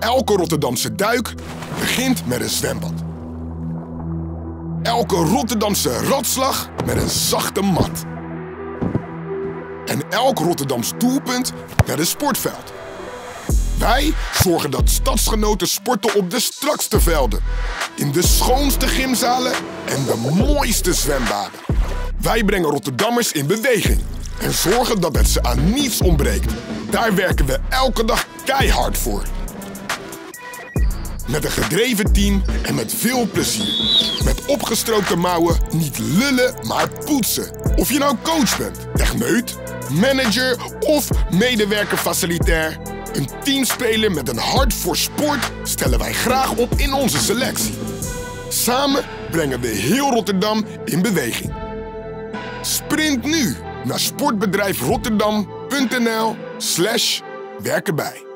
Elke Rotterdamse duik begint met een zwembad. Elke Rotterdamse ratslag met een zachte mat. En elk Rotterdams doelpunt met een sportveld. Wij zorgen dat stadsgenoten sporten op de strakste velden, in de schoonste gymzalen en de mooiste zwembaden. Wij brengen Rotterdammers in beweging en zorgen dat het ze aan niets ontbreekt. Daar werken we elke dag keihard voor. Met een gedreven team en met veel plezier. Met opgestroopte mouwen, niet lullen, maar poetsen. Of je nou coach bent, techneut, manager of medewerker facilitair. Een teamspeler met een hart voor sport stellen wij graag op in onze selectie. Samen brengen we heel Rotterdam in beweging. Sprint nu naar sportbedrijfrotterdam.nl slash werken bij.